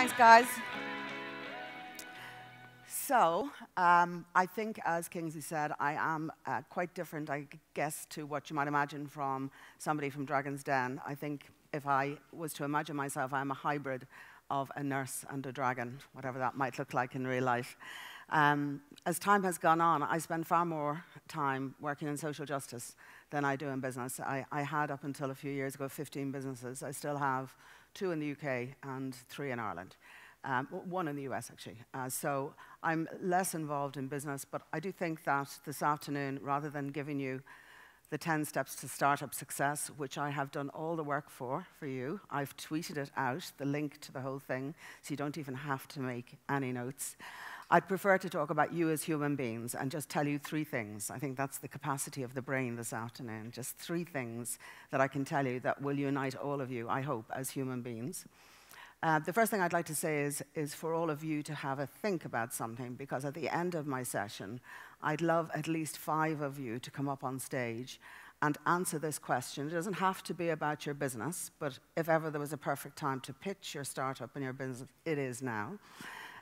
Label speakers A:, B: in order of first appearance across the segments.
A: Thanks, guys. So, um, I think, as Kingsley said, I am uh, quite different, I guess, to what you might imagine from somebody from Dragon's Den. I think if I was to imagine myself, I'm a hybrid of a nurse and a dragon, whatever that might look like in real life. Um, as time has gone on, I spend far more time working in social justice than I do in business. I, I had, up until a few years ago, 15 businesses. I still have two in the UK and three in Ireland. Um, one in the US, actually. Uh, so I'm less involved in business, but I do think that this afternoon, rather than giving you the 10 steps to startup success, which I have done all the work for, for you, I've tweeted it out, the link to the whole thing, so you don't even have to make any notes. I'd prefer to talk about you as human beings and just tell you three things. I think that's the capacity of the brain this afternoon. Just three things that I can tell you that will unite all of you, I hope, as human beings. Uh, the first thing I'd like to say is, is for all of you to have a think about something, because at the end of my session, I'd love at least five of you to come up on stage and answer this question. It doesn't have to be about your business, but if ever there was a perfect time to pitch your startup and your business, it is now.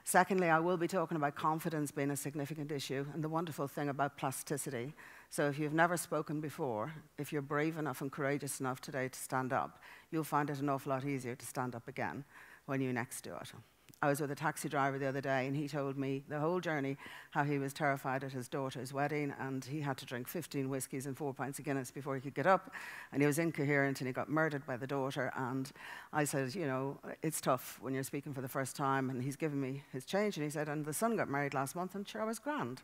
A: Secondly, I will be talking about confidence being a significant issue and the wonderful thing about plasticity. So if you've never spoken before, if you're brave enough and courageous enough today to stand up, you'll find it an awful lot easier to stand up again when you next do it. I was with a taxi driver the other day, and he told me the whole journey how he was terrified at his daughter's wedding, and he had to drink 15 whiskies and four pints of Guinness before he could get up, and he was incoherent, and he got murdered by the daughter. And I said, you know, it's tough when you're speaking for the first time, and he's given me his change, and he said, and the son got married last month, and sure, I was grand.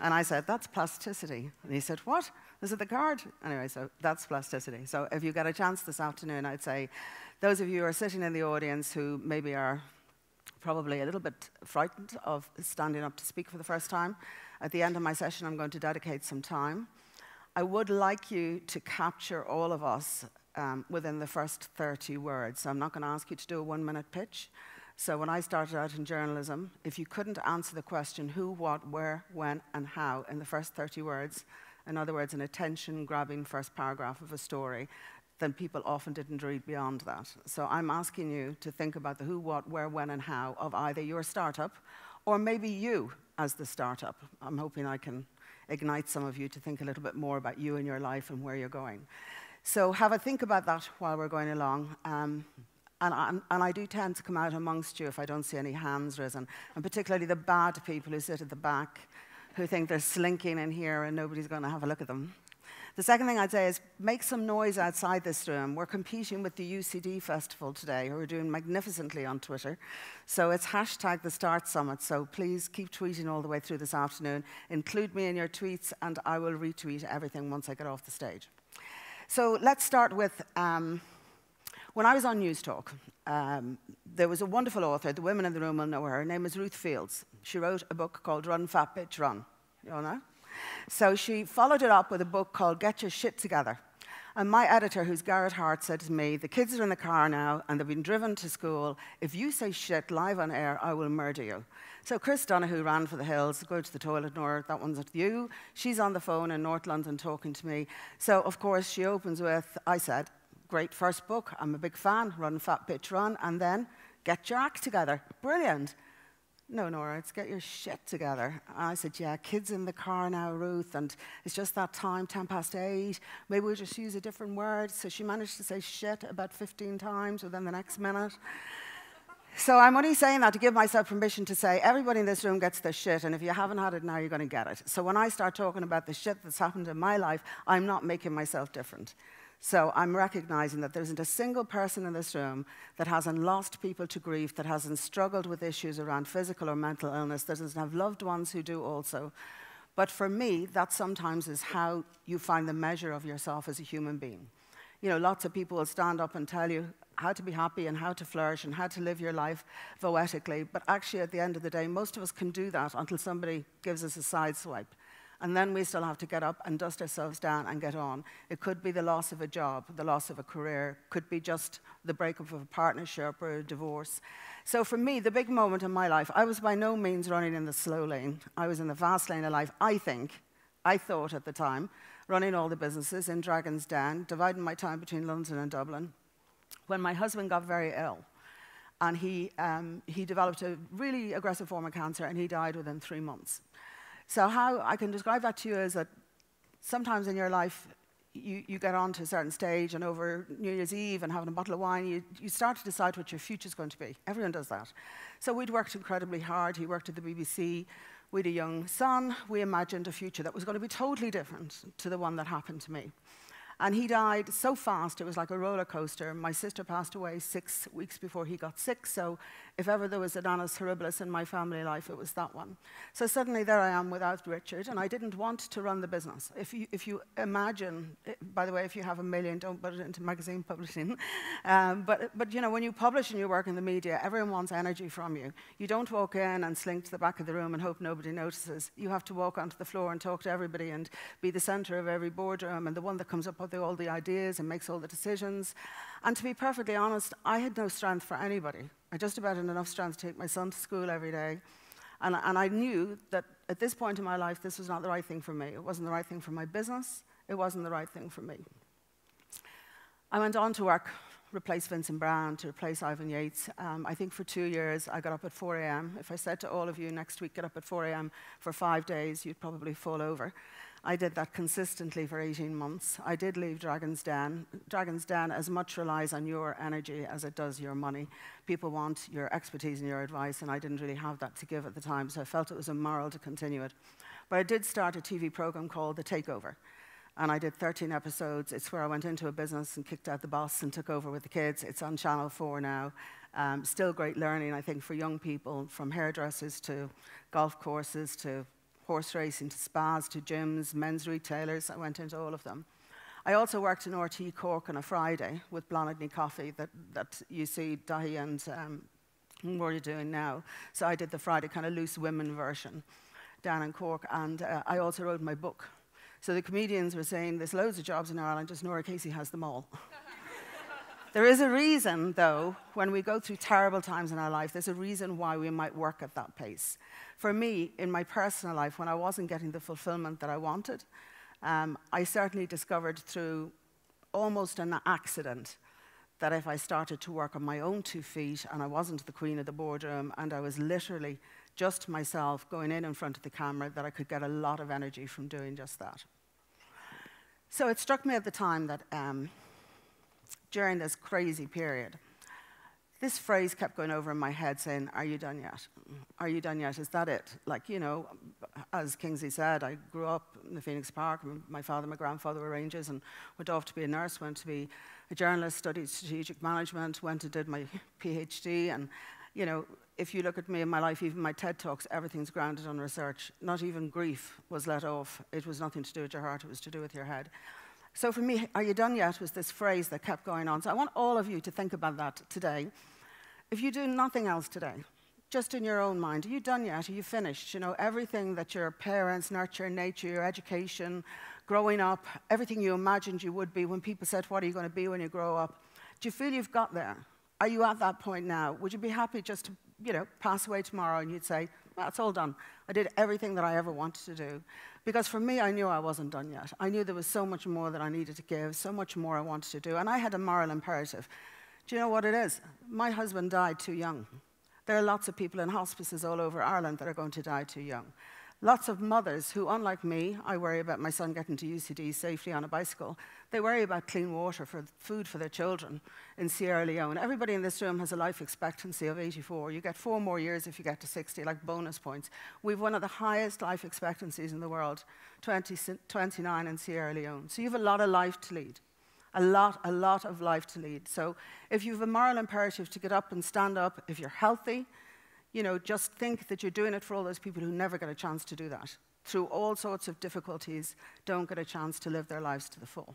A: And I said, that's plasticity. And he said, what? Is it the card? Anyway, so that's plasticity. So if you get a chance this afternoon, I'd say those of you who are sitting in the audience who maybe are probably a little bit frightened of standing up to speak for the first time, at the end of my session, I'm going to dedicate some time. I would like you to capture all of us um, within the first 30 words. So I'm not going to ask you to do a one minute pitch. So when I started out in journalism, if you couldn't answer the question who, what, where, when, and how in the first 30 words, in other words, an attention grabbing first paragraph of a story, then people often didn't read beyond that. So I'm asking you to think about the who, what, where, when, and how of either your startup or maybe you as the startup. I'm hoping I can ignite some of you to think a little bit more about you and your life and where you're going. So have a think about that while we're going along. Um, and, I, and I do tend to come out amongst you if I don't see any hands risen, and particularly the bad people who sit at the back who think they're slinking in here and nobody's going to have a look at them. The second thing I'd say is make some noise outside this room. We're competing with the UCD Festival today, who are doing magnificently on Twitter. So it's hashtag the Start Summit. So please keep tweeting all the way through this afternoon. Include me in your tweets, and I will retweet everything once I get off the stage. So let's start with um, when I was on Newstalk, um, there was a wonderful author, the women in the room will know her. Her name is Ruth Fields. She wrote a book called Run Fat Bitch Run. You all know? So she followed it up with a book called Get Your Shit Together. And my editor, who's Garrett Harte, said to me, The kids are in the car now and they've been driven to school. If you say shit live on air, I will murder you. So Chris Donahue ran for the hills, go to the toilet, Norah, that one's at you. She's on the phone in North London talking to me. So, of course, she opens with, I said, Great first book, I'm a big fan, Run Fat Bitch Run, and then Get Your Act Together. Brilliant. No, Norah, it's get your shit together. I said, Yeah, kids in the car now, Ruth, and it's just that time, 10 past 8. Maybe we'll just use a different word. So she managed to say shit about 15 times within the next minute. So I'm only saying that to give myself permission to say everybody in this room gets this shit, and if you haven't had it now, you're going to get it. So when I start talking about the shit that's happened in my life, I'm not making myself different. So I'm recognizing that there isn't a single person in this room that hasn't lost people to grief, that hasn't struggled with issues around physical or mental illness, that doesn't have loved ones who do also. But for me, that sometimes is how you find the measure of yourself as a human being. You know, lots of people will stand up and tell you how to be happy and how to flourish and how to live your life poetically. But actually, at the end of the day, most of us can do that until somebody gives us a side swipe and then we still have to get up and dust ourselves down and get on. It could be the loss of a job, the loss of a career, could be just the breakup of a partnership or a divorce. So for me, the big moment in my life, I was by no means running in the slow lane. I was in the fast lane of life, I think. I thought at the time, running all the businesses in Dragon's Den, dividing my time between London and Dublin, when my husband got very ill. and he, um, he developed a really aggressive form of cancer, and he died within three months. So how I can describe that to you is that sometimes in your life, you, you get on to a certain stage, and over New Year's Eve and having a bottle of wine, you, you start to decide what your future is going to be. Everyone does that. So we'd worked incredibly hard. He worked at the BBC. We had a young son. We imagined a future that was going to be totally different to the one that happened to me. And he died so fast, it was like a roller coaster. My sister passed away six weeks before he got sick, so if ever there was an annus horribilis in my family life, it was that one. So suddenly there I am without Richard, and I didn't want to run the business. If you, if you imagine, eh, by the way, if you have a million, don't put it into magazine publishing. Um, but, but you know, when you publish and you work in the media, everyone wants energy from you. You don't walk in and slink to the back of the room and hope nobody notices. You have to walk onto the floor and talk to everybody and be the center of every boardroom and the one that comes up with all the ideas and makes all the decisions. And to be perfectly honest, I had no strength for anybody. I just about had enough strength to take my son to school every day. And, and I knew that at this point in my life, this was not the right thing for me. It wasn't the right thing for my business. It wasn't the right thing for me. I went on to work, replace Vincent Browne, to replace Ivan Yates. Um, I think for two years, I got up at 4 a.m. If I said to all of you next week, get up at 4 a.m. for five days, you'd probably fall over. I did that consistently for 18 months. I did leave Dragon's Den. Dragon's Den as much relies on your energy as it does your money. People want your expertise and your advice, and I didn't really have that to give at the time, so I felt it was immoral to continue it. But I did start a TV program called The Takeover. And I did 13 episodes. It's where I went into a business and kicked out the boss and took over with the kids. It's on Channel 4 now. Um, still great learning, I think, for young people, from hairdressers to golf courses to horse racing to spas to gyms, men's retailers. I went into all of them. I also worked in RTÉ Cork on a Friday with Bláthnaid Coffee that, that you see Dahi and um, what are you doing now? So I did the Friday kind of loose women version down in Cork, and uh, I also wrote my book. So the comedians were saying there's loads of jobs in Ireland, just Norah Casey has them all. there is a reason, though, when we go through terrible times in our life, there's a reason why we might work at that pace for me, in my personal life, when I wasn't getting the fulfillment that I wanted, um, I certainly discovered through almost an accident that if I started to work on my own two feet and I wasn't the queen of the boardroom and I was literally just myself going in in front of the camera, that I could get a lot of energy from doing just that. So it struck me at the time that um, during this crazy period, this phrase kept going over in my head saying, Are you done yet? Are you done yet? Is that it? Like, you know, as Kingsley said, I grew up in the Phoenix Park. My father and my grandfather were rangers and went off to be a nurse, went to be a journalist, studied strategic management, went and did my PhD. And, you know, if you look at me in my life, even my TED Talks, everything's grounded on research. Not even grief was let off. It was nothing to do with your heart, it was to do with your head. So for me, are you done yet was this phrase that kept going on. So I want all of you to think about that today. If you do nothing else today, just in your own mind, are you done yet? Are you finished? You know, everything that your parents, nurture, nature, your education, growing up, everything you imagined you would be when people said, What are you going to be when you grow up? Do you feel you've got there? Are you at that point now? Would you be happy just to, you know, pass away tomorrow and you'd say, well, it's all done. I did everything that I ever wanted to do. Because for me, I knew I wasn't done yet. I knew there was so much more that I needed to give, so much more I wanted to do. And I had a moral imperative. Do you know what it is? My husband died too young. There are lots of people in hospices all over Ireland that are going to die too young. Lots of mothers who, unlike me, I worry about my son getting to UCD safely on a bicycle. They worry about clean water for food for their children in Sierra Leone. Everybody in this room has a life expectancy of 84. You get four more years if you get to 60, like bonus points. We've one of the highest life expectancies in the world, 20, 29 in Sierra Leone. So you have a lot of life to lead a lot, a lot of life to lead. So if you have a moral imperative to get up and stand up, if you're healthy, you know, just think that you're doing it for all those people who never get a chance to do that. Through all sorts of difficulties, don't get a chance to live their lives to the full.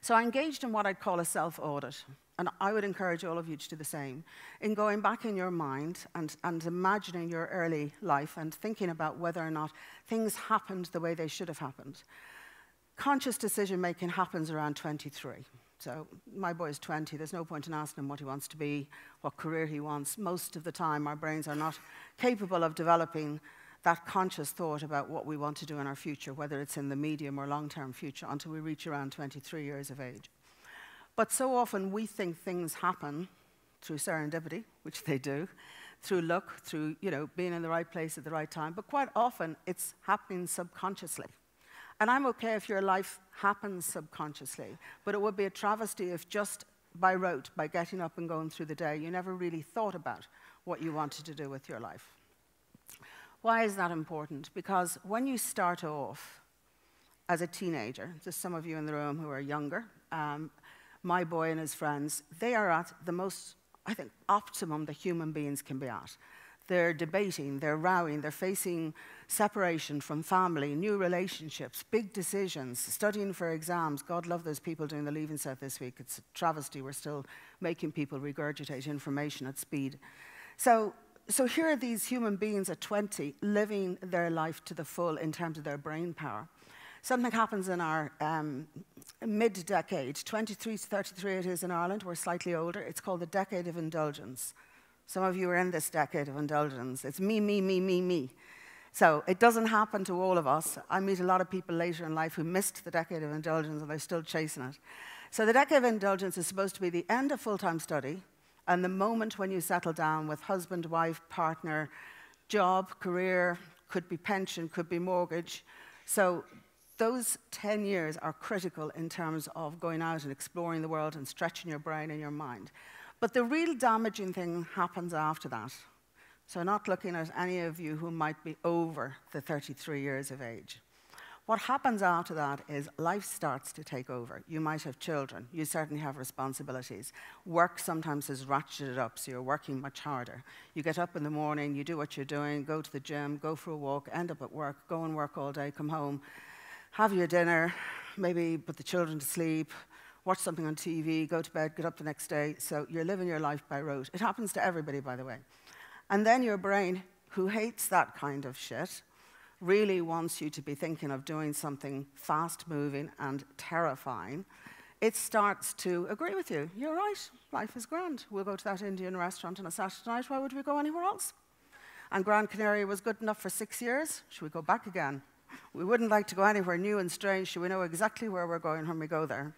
A: So I engaged in what I'd call a self audit. And I would encourage all of you to do the same in going back in your mind and, and imagining your early life and thinking about whether or not things happened the way they should have happened conscious decision making happens around 23. So my boy is 20. There's no point in asking him what he wants to be, what career he wants. Most of the time, our brains are not capable of developing that conscious thought about what we want to do in our future, whether it's in the medium or long term future, until we reach around 23 years of age. But so often we think things happen through serendipity, which they do, through luck, through you know, being in the right place at the right time, but quite often it's happening subconsciously. And I'm okay if your life happens subconsciously, but it would be a travesty if just by rote, by getting up and going through the day, you never really thought about what you wanted to do with your life. Why is that important? Because when you start off as a teenager, just some of you in the room who are younger, um, my boy and his friends, they are at the most, I think, optimum that human beings can be at. They're debating, they're rowing, they're facing separation from family, new relationships, big decisions, studying for exams. God love those people doing the Leaving Cert this week. It's a travesty. We're still making people regurgitate information at speed. So, so here are these human beings at 20 living their life to the full in terms of their brain power. Something happens in our um, mid decade, 23 to 33 it is in Ireland, we're slightly older. It's called the decade of indulgence. Some of you are in this decade of indulgence. It's me, me, me, me, me. So it doesn't happen to all of us. I meet a lot of people later in life who missed the decade of indulgence and they're still chasing it. So the decade of indulgence is supposed to be the end of full time study and the moment when you settle down with husband, wife, partner, job, career, could be pension, could be mortgage. So those 10 years are critical in terms of going out and exploring the world and stretching your brain and your mind. But the real damaging thing happens after that. So, not looking at any of you who might be over the 33 years of age. What happens after that is life starts to take over. You might have children, you certainly have responsibilities. Work sometimes is ratcheted up, so you're working much harder. You get up in the morning, you do what you're doing, go to the gym, go for a walk, end up at work, go and work all day, come home, have your dinner, maybe put the children to sleep, watch something on TV, go to bed, get up the next day. So you're living your life by rote. It happens to everybody, by the way. And then your brain, who hates that kind of shit, really wants you to be thinking of doing something fast moving and terrifying. It starts to agree with you. You're right, life is grand. We'll go to that Indian restaurant on a Saturday night. Why would we go anywhere else? And Gran Canaria was good enough for six years. Should we go back again? We wouldn't like to go anywhere new and strange, so we know exactly where we're going when we go there.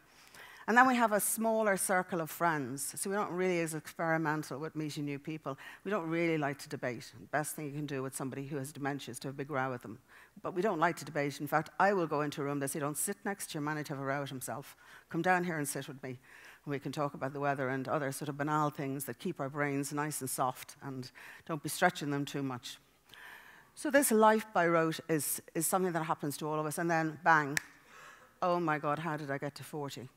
A: And then we have a smaller circle of friends. So we don't really as experimental with meeting new people. We don't really like to debate. The best thing you can do with somebody who has dementia is to have a big row with them. But we don't like to debate. In fact, I will go into a room, they say, don't sit next to your man have a row with himself. Come down here and sit with me. And we can talk about the weather and other sort of banal things that keep our brains nice and soft and don't be stretching them too much. So this life by rote is, is something that happens to all of us. And then, bang, oh my God, how did I get to 40?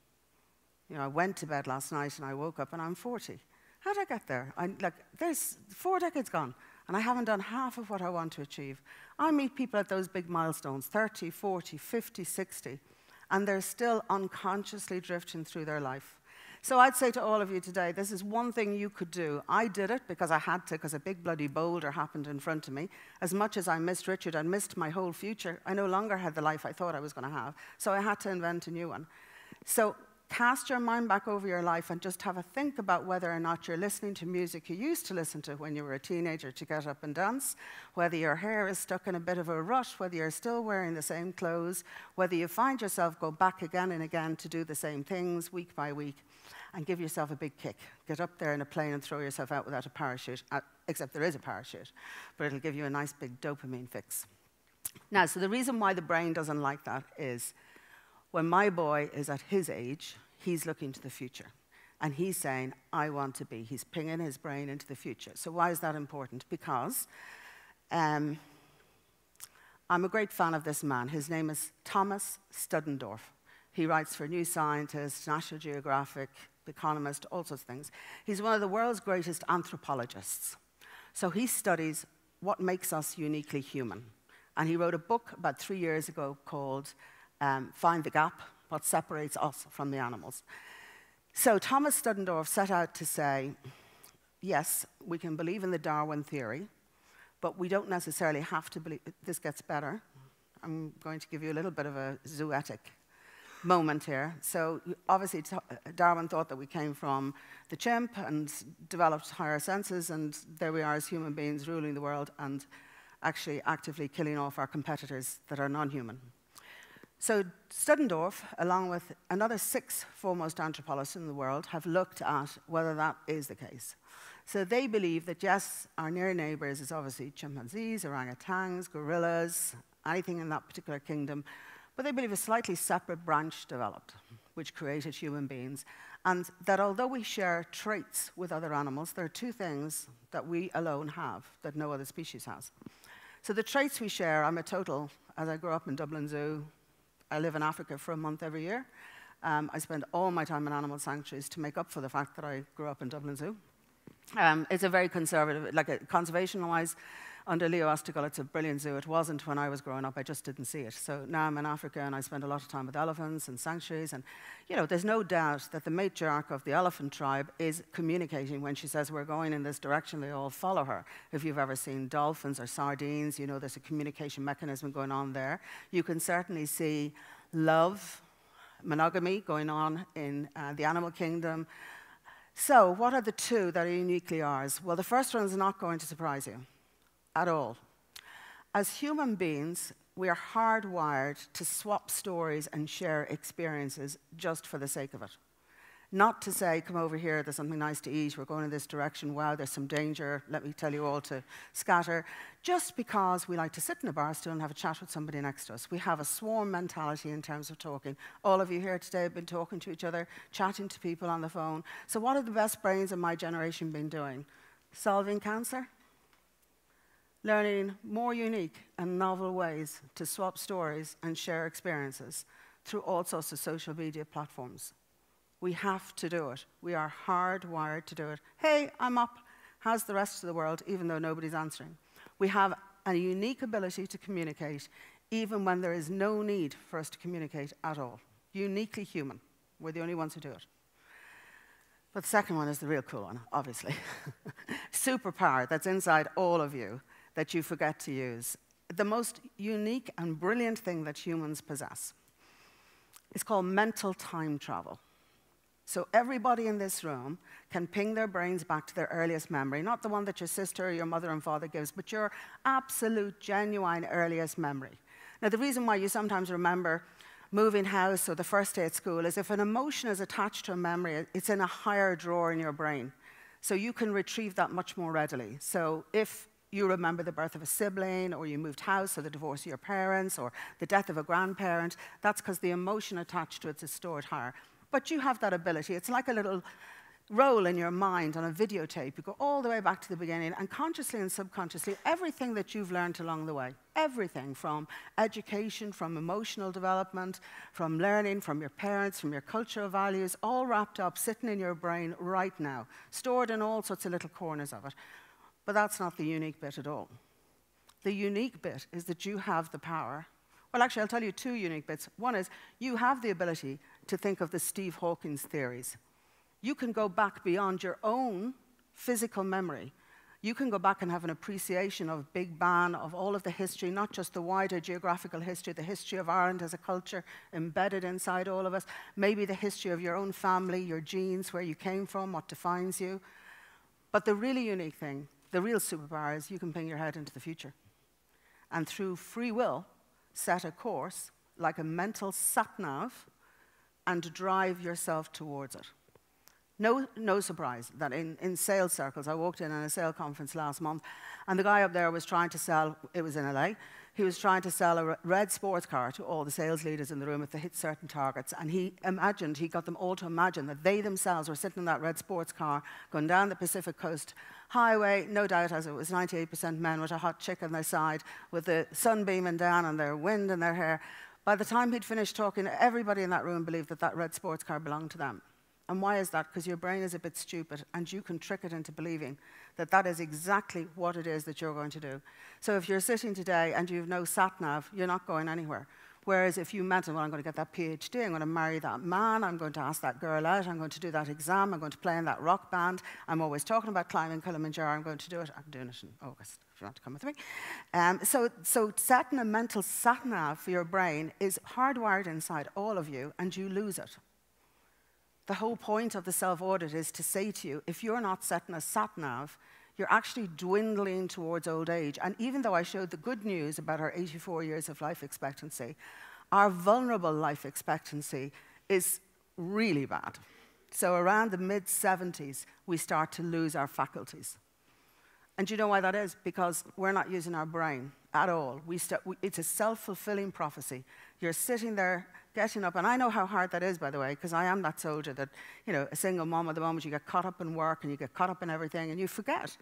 A: You know, I went to bed last night and I woke up and I'm 40. How did I get there? I, like, there's four decades gone, and I haven't done half of what I want to achieve. I meet people at those big milestones 30, 40, 50, 60, and they're still unconsciously drifting through their life. So I'd say to all of you today, this is one thing you could do. I did it because I had to, because a big bloody boulder happened in front of me. As much as I missed Richard and missed my whole future, I no longer had the life I thought I was going to have. So I had to invent a new one. So cast your mind back over your life and just have a think about whether or not you're listening to music you used to listen to when you were a teenager to get up and dance, whether your hair is stuck in a bit of a rush, whether you're still wearing the same clothes, whether you find yourself go back again and again to do the same things week by week, and give yourself a big kick. Get up there in a plane and throw yourself out without a parachute, uh, except there is a parachute, but it'll give you a nice big dopamine fix. Now, so the reason why the brain doesn't like that is when my boy is at his age, he's looking to the future. And he's saying, I want to be. He's pinging his brain into the future. So, why is that important? Because um, I'm a great fan of this man. His name is Thomas Suddendorf. He writes for New Scientist, National Geographic, The Economist, all sorts of things. He's one of the world's greatest anthropologists. So, he studies what makes us uniquely human. And he wrote a book about three years ago called um, Find the Gap what separates us from the animals. So Thomas Suddendorf set out to say, yes, we can believe in the Darwin theory, but we don't necessarily have to believe, this gets better. I'm going to give you a little bit of a zoetic moment here. So obviously Darwin thought that we came from the chimp and developed higher senses, and there we are as human beings ruling the world and actually actively killing off our competitors that are non-human. So Suddendorf, along with another six foremost anthropologists in the world, have looked at whether that is the case. So they believe that yes, our near neighbors is obviously chimpanzees, orangutans, gorillas, anything in that particular kingdom, but they believe a slightly separate branch developed, which created human beings, and that although we share traits with other animals, there are two things that we alone have that no other species has. So the traits we share, I'm a total, as I grew up in Dublin Zoo, I live in Africa for a month every year. Um, I spend all my time in animal sanctuaries to make up for the fact that I grew up in Dublin Zoo. Um, it's a very conservative, like conservation-wise, under Leo Oosterweghel, it's a brilliant zoo. It wasn't when I was growing up, I just didn't see it. So now I'm in Africa and I spend a lot of time with elephants and sanctuaries. And, you know, there's no doubt that the matriarch of the elephant tribe is communicating when she says we're going in this direction, they all follow her. If you've ever seen dolphins or sardines, you know there's a communication mechanism going on there. You can certainly see love, monogamy going on in uh, the animal kingdom. So, what are the two that are uniquely ours? Well, the first one is not going to surprise you at all. As human beings, we are hardwired to swap stories and share experiences just for the sake of it. Not to say, come over here, there's something nice to eat, we're going in this direction, wow, there's some danger, let me tell you all to scatter, just because we like to sit in a bar stool and have a chat with somebody next to us. We have a swarm mentality in terms of talking. All of you here today have been talking to each other, chatting to people on the phone. So, what have the best brains of my generation been doing? Solving cancer? Learning more unique and novel ways to swap stories and share experiences through all sorts of social media platforms. We have to do it. We are hardwired to do it. Hey, I'm up. How's the rest of the world, even though nobody's answering? We have a unique ability to communicate, even when there is no need for us to communicate at all. Uniquely human. We're the only ones who do it. But the second one is the real cool one, obviously. Superpower that's inside all of you that you forget to use. The most unique and brilliant thing that humans possess is called mental time travel. So everybody in this room can ping their brains back to their earliest memory, not the one that your sister or your mother and father gives, but your absolute, genuine earliest memory. Now, the reason why you sometimes remember moving house or the first day at school is if an emotion is attached to a memory, it's in a higher drawer in your brain. So you can retrieve that much more readily. So if you remember the birth of a sibling, or you moved house, or the divorce of your parents, or the death of a grandparent. That's because the emotion attached to it is stored higher. But you have that ability. It's like a little roll in your mind on a videotape. You go all the way back to the beginning, and consciously and subconsciously, everything that you've learned along the way, everything from education, from emotional development, from learning, from your parents, from your cultural values, all wrapped up, sitting in your brain right now, stored in all sorts of little corners of it. But that's not the unique bit at all. The unique bit is that you have the power. Well, actually, I'll tell you two unique bits. One is you have the ability to think of the Steve Hawkins theories. You can go back beyond your own physical memory. You can go back and have an appreciation of Big Bang, of all of the history, not just the wider geographical history, the history of Ireland as a culture embedded inside all of us, maybe the history of your own family, your genes, where you came from, what defines you. But the really unique thing the real superpower is you can ping your head into the future. And through free will, set a course like a mental sat nav and drive yourself towards it. No, no surprise that in, in sales circles, I walked in on a sales conference last month, and the guy up there was trying to sell, it was in LA, he was trying to sell a red sports car to all the sales leaders in the room if they hit certain targets. And he imagined, he got them all to imagine that they themselves were sitting in that red sports car going down the Pacific Coast Highway, no doubt, as it was 98% men with a hot chick on their side, with the sun beaming down on their wind in their hair. By the time he'd finished talking, everybody in that room believed that that red sports car belonged to them. And why is that? Because your brain is a bit stupid and you can trick it into believing that that is exactly what it is that you're going to do. So if you're sitting today and you have no sat nav, you're not going anywhere. Whereas if you meant, well, I'm going to get that PhD, I'm going to marry that man, I'm going to ask that girl out, I'm going to do that exam, I'm going to play in that rock band, I'm always talking about climbing Kilimanjaro, I'm going to do it, I'm doing it in August, if you want to come with me. Um, so, so setting a mental sat nav for your brain is hardwired inside all of you, and you lose it. The whole point of the self audit is to say to you if you're not setting a sat nav, you're actually dwindling towards old age. And even though I showed the good news about our 84 years of life expectancy, our vulnerable life expectancy is really bad. So around the mid 70s, we start to lose our faculties. And do you know why that is? Because we're not using our brain at all. We it's a self fulfilling prophecy. You're sitting there getting up, and I know how hard that is, by the way, because I am that soldier that, you know, a single mom at the moment, you get caught up in work and you get caught up in everything, and you forget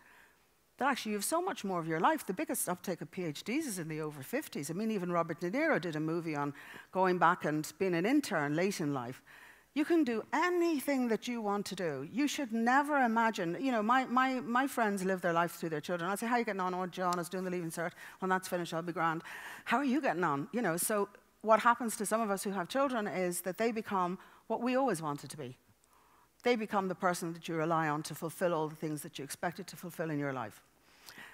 A: that actually you have so much more of your life. The biggest uptake of PhDs is in the over 50s. I mean, even Robert De Niro did a movie on going back and being an intern late in life. You can do anything that you want to do. You should never imagine, you know, my, my, my friends live their life through their children. I say, how are you getting on? Oh, John is doing the Leaving Cert. When that's finished, I'll be grand. How are you getting on? You know, so what happens to some of us who have children is that they become what we always wanted to be. They become the person that you rely on to fulfill all the things that you expected to fulfill in your life.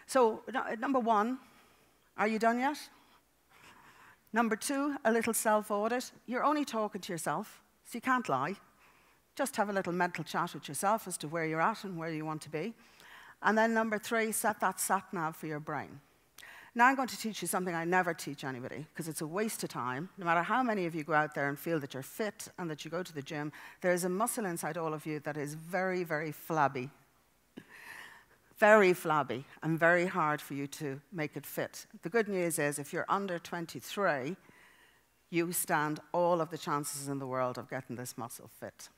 A: So, uh, number one, are you done yet? Number two, a little self audit. You're only talking to yourself, so you can't lie. Just have a little mental chat with yourself as to where you're at and where you want to be. And then number three, set that sat nav for your brain. Now I'm going to teach you something I never teach anybody because it's a waste of time. No matter how many of you go out there and feel that you're fit and that you go to the gym, there is a muscle inside all of you that is very, very flabby very flabby and very hard for you to make it fit. The good news is if you're under 23, you stand all of the chances in the world of getting this muscle fit.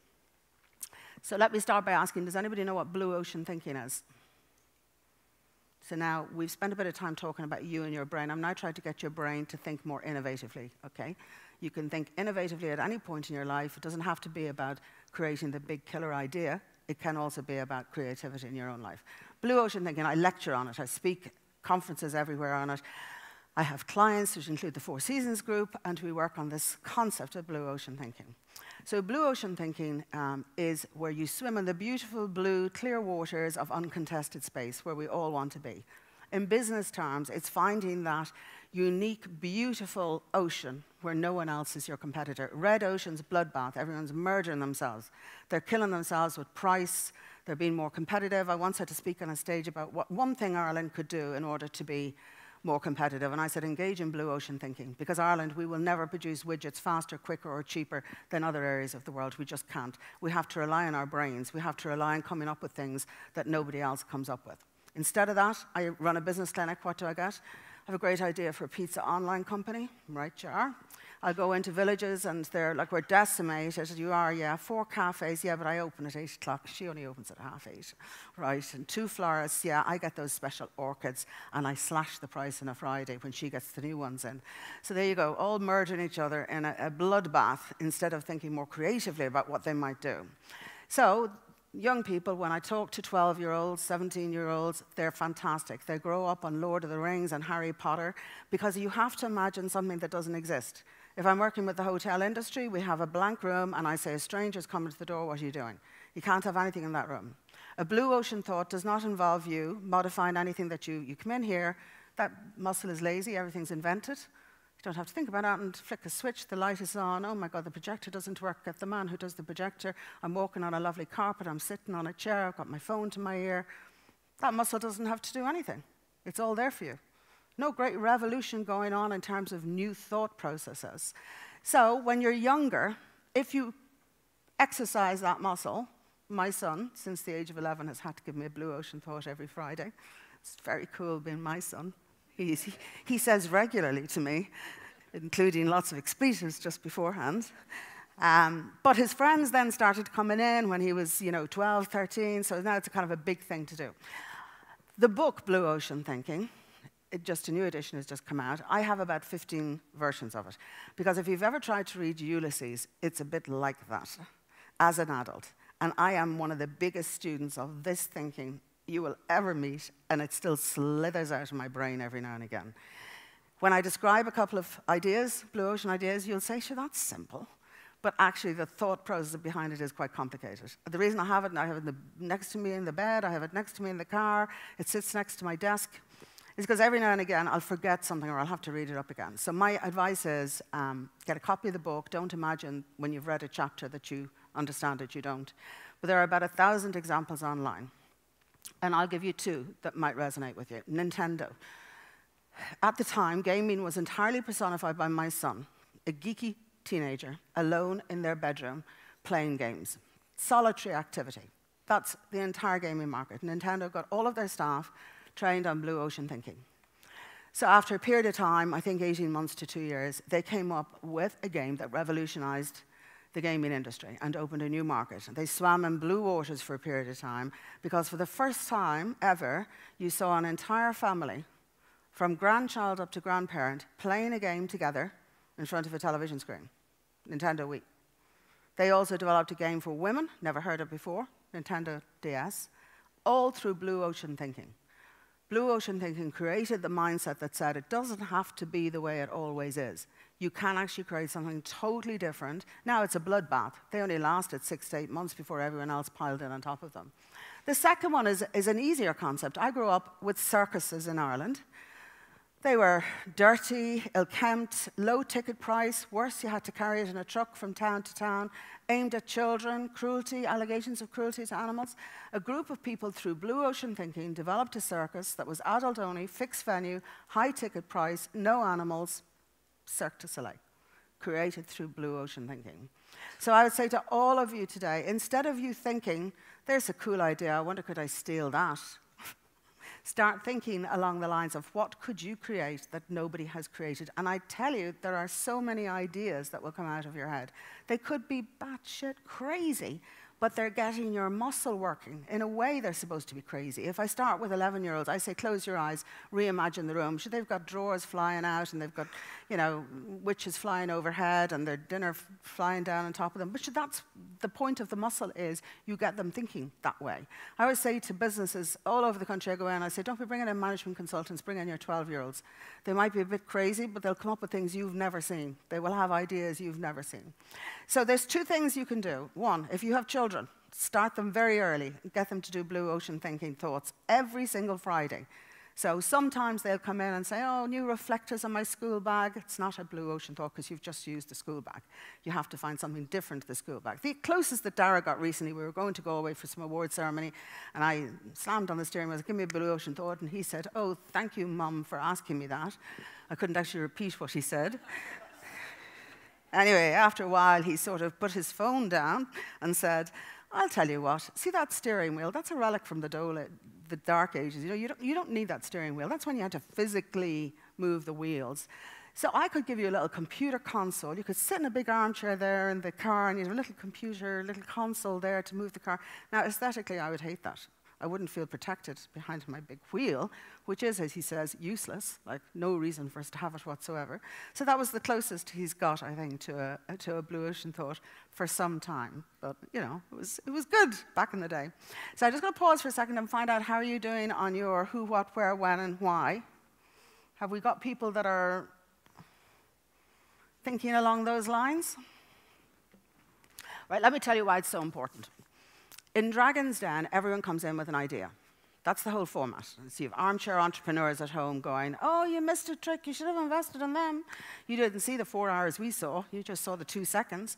A: So let me start by asking, does anybody know what blue ocean thinking is? So now we've spent a bit of time talking about you and your brain. I'm now trying to get your brain to think more innovatively, okay? You can think innovatively at any point in your life. It doesn't have to be about creating the big killer idea. It can also be about creativity in your own life. Blue Ocean Thinking, I lecture on it, I speak conferences everywhere on it. I have clients, which include the Four Seasons Group, and we work on this concept of blue ocean thinking. So, blue ocean thinking um, is where you swim in the beautiful blue, clear waters of uncontested space where we all want to be. In business terms, it's finding that unique, beautiful ocean where no one else is your competitor. Red ocean's bloodbath, everyone's murdering themselves. They're killing themselves with price, they're being more competitive. I once had to speak on a stage about what one thing Ireland could do in order to be more competitive. And I said, engage in blue ocean thinking. Because Ireland, we will never produce widgets faster, quicker, or cheaper than other areas of the world. We just can't. We have to rely on our brains. We have to rely on coming up with things that nobody else comes up with. Instead of that, I run a business clinic. What do I get? I have a great idea for a pizza online company. Right, jar. I'll go into villages and they're like, we're decimated. You are, yeah. Four cafes, yeah, but I open at eight o'clock. She only opens at half eight, right? And two florists, yeah, I get those special orchids and I slash the price on a Friday when she gets the new ones in. So there you go, all murdering each other in a, a bloodbath instead of thinking more creatively about what they might do. So young people, when I talk to 12 year olds, 17 year olds, they're fantastic. They grow up on Lord of the Rings and Harry Potter because you have to imagine something that doesn't exist. If I'm working with the hotel industry, we have a blank room, and I say, a stranger's coming to the door, what are you doing? You can't have anything in that room. A blue ocean thought does not involve you modifying anything that you, you come in here, that muscle is lazy, everything's invented. You don't have to think about it and flick a switch, the light is on. Oh my God, the projector doesn't work. Get the man who does the projector. I'm walking on a lovely carpet, I'm sitting on a chair, I've got my phone to my ear. That muscle doesn't have to do anything. It's all there for you no great revolution going on in terms of new thought processes. So when you're younger, if you exercise that muscle, my son, since the age of 11, has had to give me a blue ocean thought every Friday. It's very cool being my son. He, he says regularly to me, including lots of expletives just beforehand. Um, but his friends then started coming in when he was, you know, 12, 13, so now it's a kind of a big thing to do. The book, Blue Ocean Thinking, it just a new edition has just come out. I have about 15 versions of it. Because if you've ever tried to read Ulysses, it's a bit like that as an adult. And I am one of the biggest students of this thinking you will ever meet, and it still slithers out of my brain every now and again. When I describe a couple of ideas, blue ocean ideas, you'll say, sure, that's simple. But actually, the thought process behind it is quite complicated. The reason I have it, I have it the, next to me in the bed, I have it next to me in the car, it sits next to my desk is because every now and again I'll forget something or I'll have to read it up again. So my advice is um, get a copy of the book. Don't imagine when you've read a chapter that you understand it, you don't. But there are about a thousand examples online. And I'll give you two that might resonate with you. Nintendo. At the time, gaming was entirely personified by my son. a geeky teenager alone in their bedroom playing games. Solitary activity. That's the entire gaming market. Nintendo got all of their staff trained on blue ocean thinking. So after a period of time, I think 18 months to two years, they came up with a game that revolutionized the gaming industry and opened a new market. They swam in blue waters for a period of time because for the first time ever, you saw an entire family, from grandchild up to grandparent, playing a game together in front of a television screen, Nintendo Wii. They also developed a game for women, never heard of before, Nintendo DS, all through blue ocean thinking. Blue ocean thinking created the mindset that said it doesn't have to be the way it always is. You can actually create something totally different. Now it's a bloodbath. They only lasted six to eight months before everyone else piled in on top of them. The second one is, is an easier concept. I grew up with circuses in Ireland. They were dirty, ill-kempt, low ticket price, worse, you had to carry it in a truck from town to town, aimed at children, cruelty, allegations of cruelty to animals. A group of people, through blue ocean thinking, developed a circus that was adult only, fixed venue, high ticket price, no animals, Cirque du Soleil, created through blue ocean thinking. So I would say to all of you today, instead of you thinking, there's a cool idea, I wonder could I steal that? Start thinking along the lines of what could you create that nobody has created. And I tell you, there are so many ideas that will come out of your head. They could be batshit crazy, but they're getting your muscle working. In a way, they're supposed to be crazy. If I start with 11 year olds, I say, close your eyes, reimagine the room. They've got drawers flying out and they've got, you know, witches flying overhead and their dinner flying down on top of them. But that's the point of the muscle is you get them thinking that way. I always say to businesses all over the country, I go in, and I say, don't be bringing in management consultants, bring in your 12 year olds. They might be a bit crazy, but they'll come up with things you've never seen. They will have ideas you've never seen. So there's two things you can do. One, if you have children, start them very early, get them to do blue ocean thinking thoughts every single Friday. So sometimes they'll come in and say, oh, new reflectors on my school bag. It's not a blue ocean thought because you've just used the school bag. You have to find something different to the school bag. The closest that Dara got recently, we were going to go away for some award ceremony, and I slammed on the steering wheel, and give me a blue ocean thought, and he said, oh, thank you, Mum, for asking me that. I couldn't actually repeat what he said. Anyway, after a while, he sort of put his phone down and said, I'll tell you what, see that steering wheel? That's a relic from the, Dole, the Dark Ages. You know, you don't, you don't need that steering wheel. That's when you had to physically move the wheels. So I could give you a little computer console. You could sit in a big armchair there in the car, and you have a little computer, little console there to move the car. Now, aesthetically, I would hate that. I wouldn't feel protected behind my big wheel, which is, as he says, useless, like no reason for us to have it whatsoever. So that was the closest he's got, I think, to a, to a blue ocean thought for some time. But, you know, it was, it was good back in the day. So I'm just going to pause for a second and find out how are you doing on your who, what, where, when, and why. Have we got people that are thinking along those lines? Right, let me tell you why it's so important. In Dragon's Den, everyone comes in with an idea. That's the whole format. So you have armchair entrepreneurs at home going, oh, you missed a trick, you should have invested in them. You didn't see the four hours we saw, you just saw the two seconds.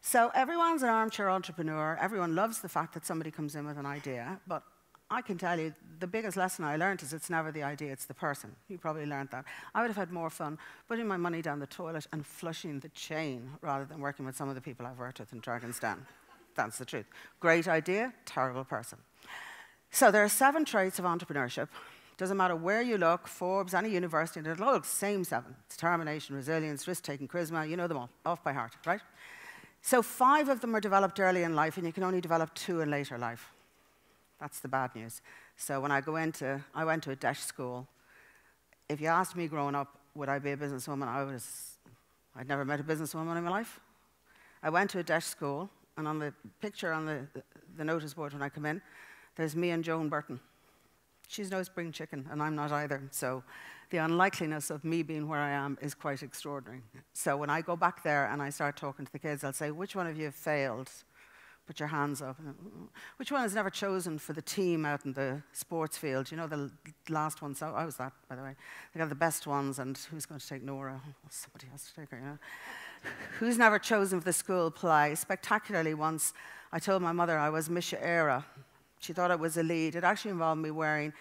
A: So everyone's an armchair entrepreneur. Everyone loves the fact that somebody comes in with an idea, but I can tell you the biggest lesson I learned is it's never the idea, it's the person. You probably learned that. I would have had more fun putting my money down the toilet and flushing the chain rather than working with some of the people I've worked with in Dragon's Den. That's the truth. Great idea, terrible person. So there are seven traits of entrepreneurship. Doesn't matter where you look, Forbes, any university, they're all the same seven. Determination, resilience, risk-taking, charisma, you know them all, off by heart, right? So five of them are developed early in life, and you can only develop two in later life. That's the bad news. So when I go into, I went to a DEIS school. If you asked me growing up, would I be a businesswoman, I was, I'd never met a businesswoman in my life. I went to a DEIS school, and on the picture on the, the notice board when I come in, there's me and Joan Burton. She's no spring chicken, and I'm not either. So the unlikeliness of me being where I am is quite extraordinary. So when I go back there and I start talking to the kids, I'll say, which one of you have failed? Put your hands up. Which one has never chosen for the team out in the sports field? You know, the last one, so I was that, by the way. They got the best ones, and who's going to take Norah? somebody has to take her, you know. Who's never chosen for the school play? Spectacularly once, I told my mother I was Mise Éire. She thought it was a lead. It actually involved me wearing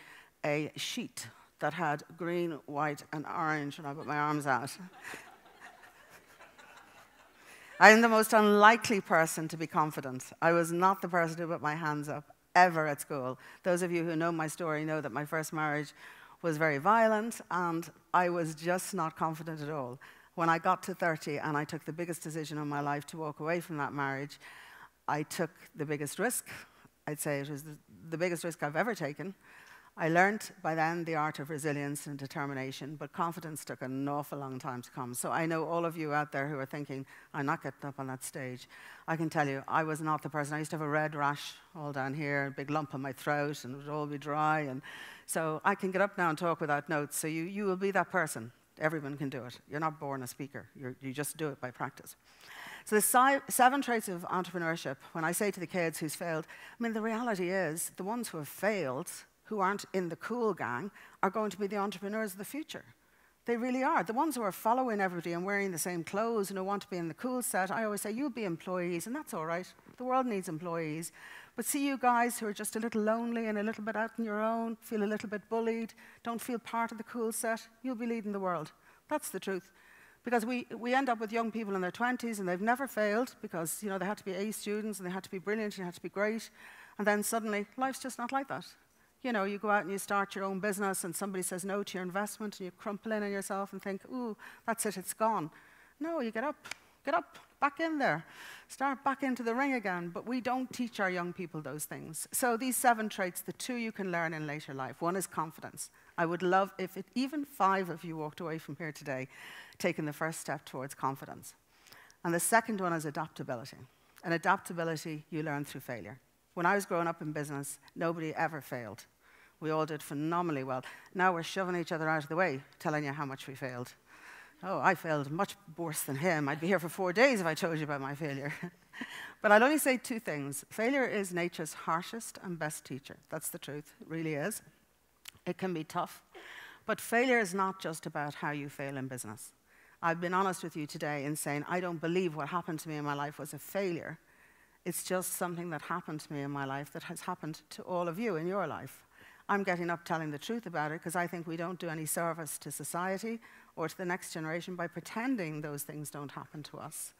A: a sheet that had green, white, and orange and I put my arms out. I am the most unlikely person to be confident. I was not the person to put my hands up ever at school. Those of you who know my story know that my first marriage was very violent and I was just not confident at all. When I got to 30 and I took the biggest decision in my life to walk away from that marriage, I took the biggest risk. I'd say it was the, the biggest risk I've ever taken. I learned by then the art of resilience and determination, but confidence took an awful long time to come. So I know all of you out there who are thinking, I'm not getting up on that stage. I can tell you, I was not the person. I used to have a red rash all down here, a big lump on my throat, and it would all be dry. And so I can get up now and talk without notes. So you, you will be that person. Everyone can do it. You're not born a speaker, You're, you just do it by practice. So the si seven traits of entrepreneurship, when I say to the kids who's failed, I mean, the reality is the ones who have failed who aren't in the cool gang are going to be the entrepreneurs of the future. They really are. The ones who are following everybody and wearing the same clothes and who want to be in the cool set, I always say, you'll be employees, and that's all right. The world needs employees. But see you guys who are just a little lonely and a little bit out on your own, feel a little bit bullied, don't feel part of the cool set, you'll be leading the world. That's the truth. Because we, we end up with young people in their 20s and they've never failed because you know, they had to be A students and they had to be brilliant and they had to be great. And then suddenly, life's just not like that. You know, you go out and you start your own business and somebody says no to your investment and you crumple in on yourself and think, ooh, that's it, it's gone. No, you get up, get up, back in there, start back into the ring again. But we don't teach our young people those things. So these seven traits, the two you can learn in later life. One is confidence. I would love if it, even five of you walked away from here today taking the first step towards confidence. And the second one is adaptability. And adaptability you learn through failure. When I was growing up in business, nobody ever failed. We all did phenomenally well. Now we're shoving each other out of the way, telling you how much we failed. Oh, I failed much worse than him. I'd be here for four days if I told you about my failure. but I'll only say two things. Failure is nature's harshest and best teacher. That's the truth, it really is. It can be tough. But failure is not just about how you fail in business. I've been honest with you today in saying I don't believe what happened to me in my life was a failure. It's just something that happened to me in my life that has happened to all of you in your life. I'm getting up telling the truth about it because I think we don't do any service to society or to the next generation by pretending those things don't happen to us.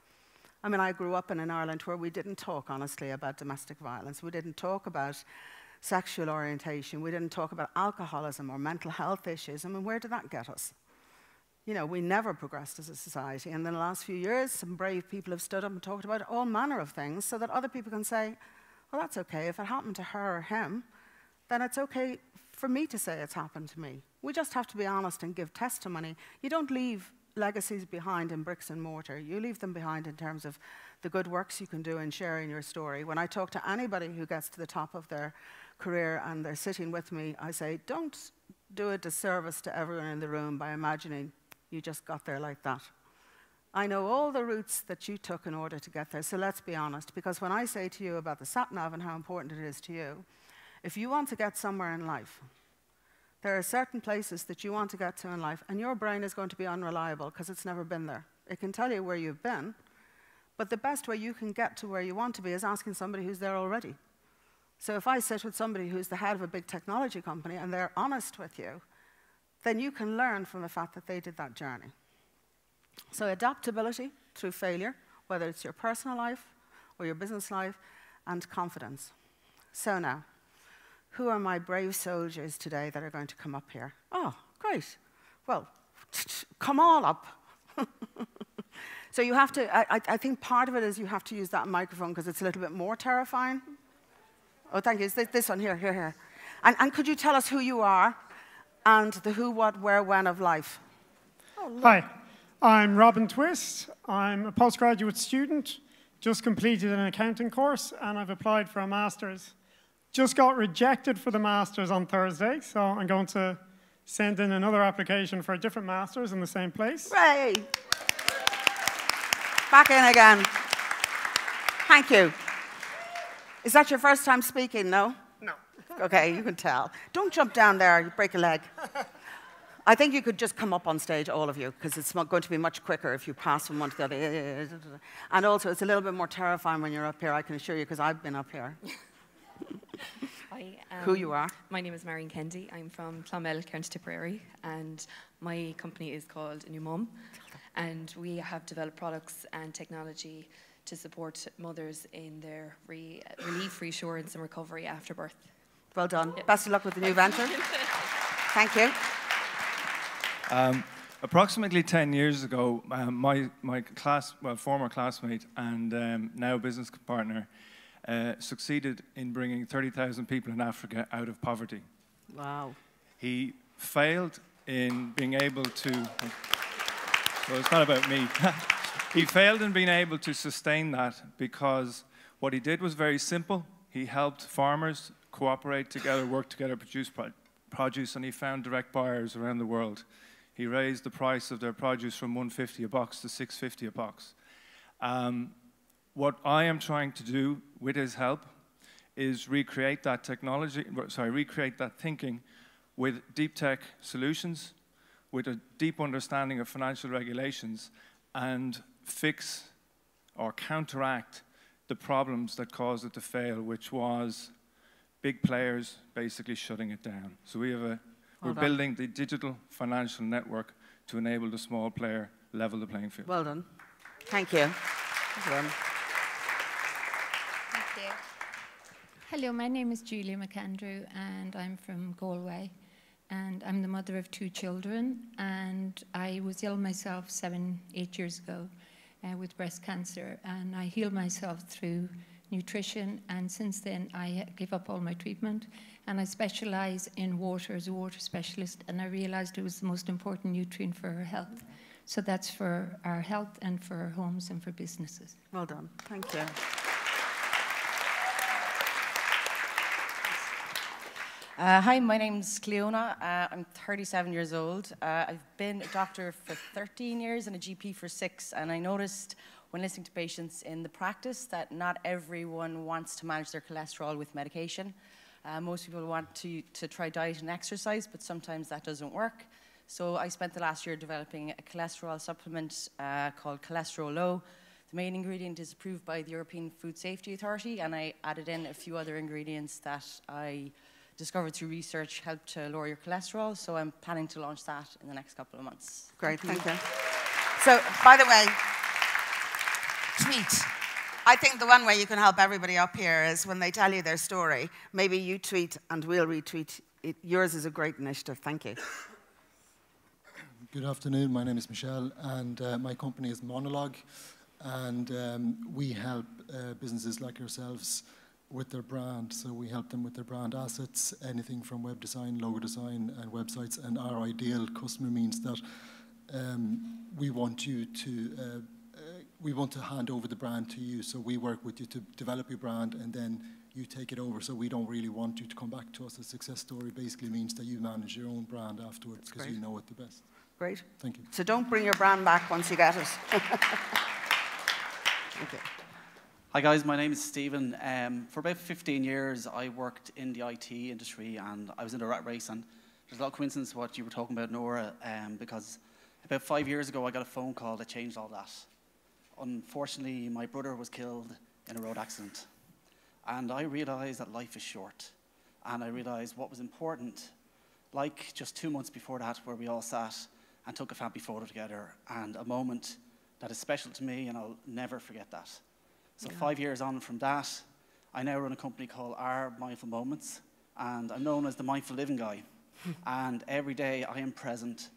A: I mean, I grew up in an Ireland where we didn't talk honestly about domestic violence. We didn't talk about sexual orientation. We didn't talk about alcoholism or mental health issues. I mean, where did that get us? you know, we never progressed as a society. And in the last few years, some brave people have stood up and talked about all manner of things so that other people can say, well, that's okay. If it happened to her or him, then it's okay for me to say it's happened to me. We just have to be honest and give testimony. You don't leave legacies behind in bricks and mortar. You leave them behind in terms of the good works you can do in sharing your story. When I talk to anybody who gets to the top of their career and they're sitting with me, I say, don't do a disservice to everyone in the room by imagining you just got there like that. I know all the routes that you took in order to get there, so let's be honest. Because when I say to you about the sat nav and how important it is to you, if you want to get somewhere in life, there are certain places that you want to get to in life, and your brain is going to be unreliable because it's never been there. It can tell you where you've been, but the best way you can get to where you want to be is asking somebody who's there already. So if I sit with somebody who's the head of a big technology company and they're honest with you, then you can learn from the fact that they did that journey. So, adaptability through failure, whether it's your personal life or your business life, and confidence. So, now, who are my brave soldiers today that are going to come up here? Oh, great. Well, come all up. so, you have to, I, I, think part of it is you have to use that microphone because it's a little bit more terrifying. Oh, thank you. It's this one here, here, here. And, and could you tell us who you are and the who, what, where, when of life.
B: Oh, Hi, I'm Robin Twist. I'm a postgraduate student, just completed an accounting course, and I've applied for a master's. Just got rejected for the master's on Thursday, so I'm going to send in another application for a different master's in the same place.
A: Hooray! Back in again. Thank you. Is that your first time speaking? No? No. okay, you can tell. Don't jump down there, you break a leg. I think you could just come up on stage, all of you, because it's going to be much quicker if you pass from one to the other. And also, it's a little bit more terrifying when you're up here, I can assure you, because I've been up here.
C: Hi,
A: um, Who you are?
C: My name is Marion Kendi. I'm from Clonmel, County Tipperary, and my company is called New Mum. and we have developed products and technology to support mothers in their re relief, reassurance, and recovery after birth.
A: Well done. Best of luck with the new venture. Thank you.
D: Um, approximately 10 years ago, um, my, my class, well, former classmate and um, now business partner uh, succeeded in bringing 30,000 people in Africa out of poverty.
A: Wow.
D: He failed in being able to, so it's not about me. he failed in being able to sustain that because what he did was very simple. He helped farmers cooperate together, work together, produce pro produce, and he found direct buyers around the world. He raised the price of their produce from 150 a box to 650 a box. Um, what I am trying to do with his help is recreate that technology, sorry, recreate that thinking with deep tech solutions, with a deep understanding of financial regulations, and fix or counteract the problems that caused it to fail, which was big players basically shutting it down. So we have a, well we're done. building the digital financial network to enable the small player level the playing field.
A: Well done. Thank you. Well done.
E: Hello, my name is Julia McAndrew, and I'm from Galway. And I'm the mother of two children, and I was ill myself seven, eight years ago uh, with breast cancer, and I healed myself through nutrition, and since then I gave up all my treatment, and I specialize in water as a water specialist, and I realized it was the most important nutrient for our health. So that's for our health and for our homes and for businesses.
A: Well done. Thank you.
F: Uh, hi, my name's Cleona. Uh, I'm 37 years old. Uh, I've been a doctor for 13 years and a GP for six, and I noticed when listening to patients in the practice that not everyone wants to manage their cholesterol with medication. Uh, most people want to, to try diet and exercise, but sometimes that doesn't work. So I spent the last year developing a cholesterol supplement uh, called Cholesterol Low. The main ingredient is approved by the European Food Safety Authority, and I added in a few other ingredients that I discovered through research help to lower your cholesterol. So I'm planning to launch that in the next couple of months.
A: Great, thank you. So, by the way, tweet. I think the one way you can help everybody up here is when they tell you their story, maybe you tweet and we'll retweet. It. Yours is a great initiative. Thank you.
G: Good afternoon. My name is Michelle, and uh, my company is Monologue. And um, we help uh, businesses like yourselves with their brand. So we help them with their brand assets, anything from web design, logo design, and websites. And our ideal customer means that um, we want you to uh, uh, we want to hand over the brand to you. So we work with you to develop your brand, and then you take it over. So we don't really want you to come back to us. A success story basically means that you manage your own brand afterwards because you know it the best.
A: Great.
G: Thank you.
A: So don't bring your brand back once you get it. okay.
H: Hi guys, my name is Stephen. Um, for about 15 years, I worked in the IT industry and I was in a rat race. And there's a lot of coincidence what you were talking about, Norah, um, because about five years ago, I got a phone call that changed all that. Unfortunately, my brother was killed in a road accident. And I realized that life is short. And I realized what was important, like just two months before that, where we all sat and took a family photo together, and a moment that is special to me, and I'll never forget that. So yeah. five years on from that, I now run a company called Our Mindful Moments, and I'm known as the Mindful Living Guy. and every day I am present,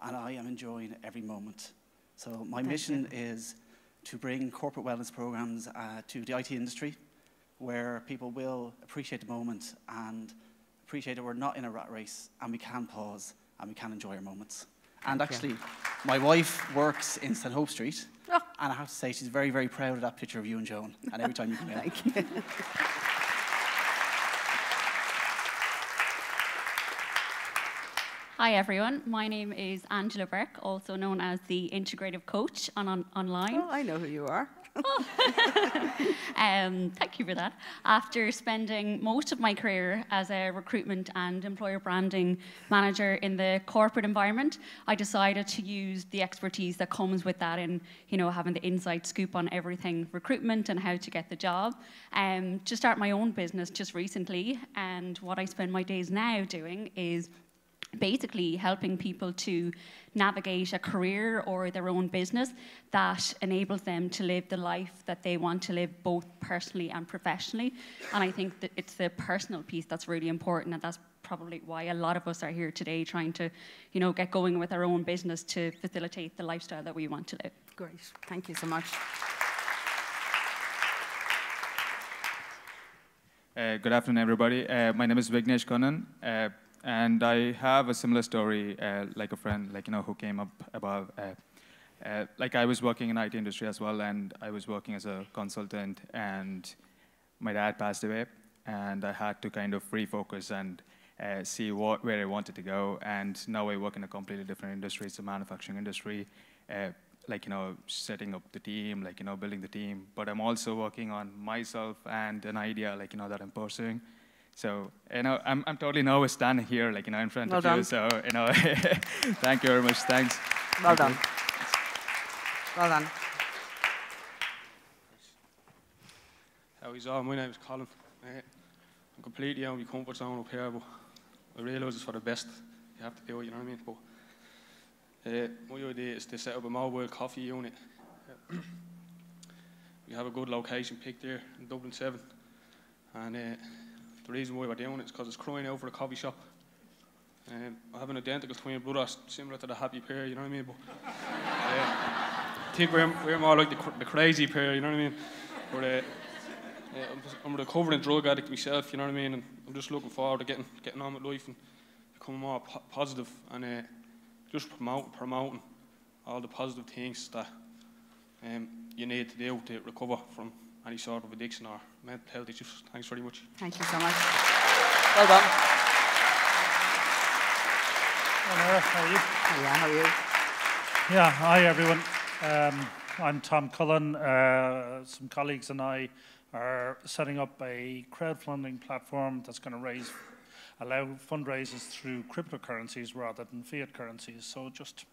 H: and I am enjoying every moment. So my Thank mission you. is to bring corporate wellness programs uh, to the IT industry, where people will appreciate the moment and appreciate that we're not in a rat race, and we can pause and we can enjoy our moments. And actually, my wife works in St. Hope Street, oh. and I have to say, she's very, very proud of that picture of you and Joan. And every time you come in.
A: Thank you.
I: Hi everyone, my name is Angela Burke, also known as the Integrative Coach on, on online.
A: Oh, I know who you are.
I: um, thank you for that. After spending most of my career as a recruitment and employer branding manager in the corporate environment, I decided to use the expertise that comes with that in, you know, having the inside scoop on everything recruitment and how to get the job, um, to start my own business just recently. And what I spend my days now doing is basically helping people to navigate a career or their own business that enables them to live the life that they want to live both personally and professionally. And I think that it's the personal piece that's really important and that's probably why a lot of us are here today trying to, you know, get going with our own business to facilitate the lifestyle that we want to live.
A: Great. Thank you so much.
J: Uh, good afternoon, everybody. Uh, my name is Vignesh Kannan. Uh, and I have a similar story, uh, like a friend, like you know, who came up above. Uh, uh, like I was working in IT industry as well, and I was working as a consultant, and my dad passed away, and I had to kind of refocus and uh, see what, where I wanted to go. And now I work in a completely different industry. It's a manufacturing industry, uh, like you know, setting up the team, like you know, building the team. But I'm also working on myself and an idea, like you know, that I'm pursuing. So, you know, I'm, I'm totally nervous standing here, like, you know, in front
A: well
J: of
A: done.
J: you. So, you know, thank you very much. Thanks.
A: Well
J: Thank
A: done.
J: you.
A: Well done.
K: How is all? My name is Colin. I'm completely out of my comfort zone up here, but I realise it's for the best. You have to do it, you know what I mean? But uh, my idea is to set up a mobile coffee unit. we have a good location picked there in Dublin 7. And uh, the reason why we're doing it is because it's crying for a coffee shop. Um, I have an identical twin brother, similar to the Happy Pear, you know what I mean? But uh, I think we're, we're more like the, the crazy pair, you know what I mean? But, uh, yeah, I'm, I'm a recovering drug addict myself, you know what I mean? And I'm just looking forward to getting, getting on with life and becoming more po- positive and uh, just promote, promoting all the positive things that um, you need to do to recover from any sort of addiction or mental health issues. Thanks very much.
A: Thank you so much. Well done.
L: Hello, how are you?
A: Yeah, how are you?
L: Yeah, hi everyone. Um, I'm Tom Cullen. Uh, some colleagues and I are setting up a crowdfunding platform that's going to raise, allow fundraisers through cryptocurrencies rather than fiat currencies. So just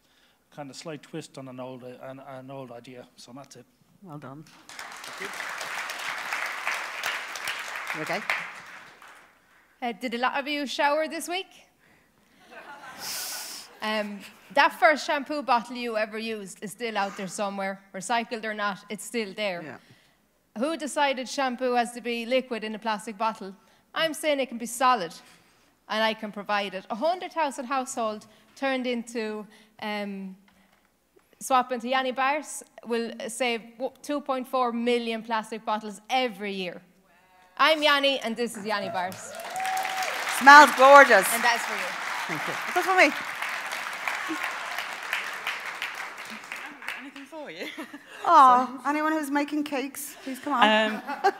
L: kind of slight twist on an old an, an old idea. So that's it.
A: Well done. You okay?
M: Uh, did a lot of you shower this week? Um, that first shampoo bottle you ever used is still out there somewhere, recycled or not, it's still there.
A: Yeah.
M: Who decided shampoo has to be liquid in a plastic bottle? I'm saying it can be solid, and I can provide it. A hundred thousand household turned into um, swapping to Yanni bars will save 2.4 million plastic bottles every year. I'm Yanni, and this is Yanni bars,
A: Smells gorgeous.
M: and that's for you.
A: Thank you. That's for me.
N: Anything for you?
A: Oh, anyone who's making cakes, please come on.
N: Um,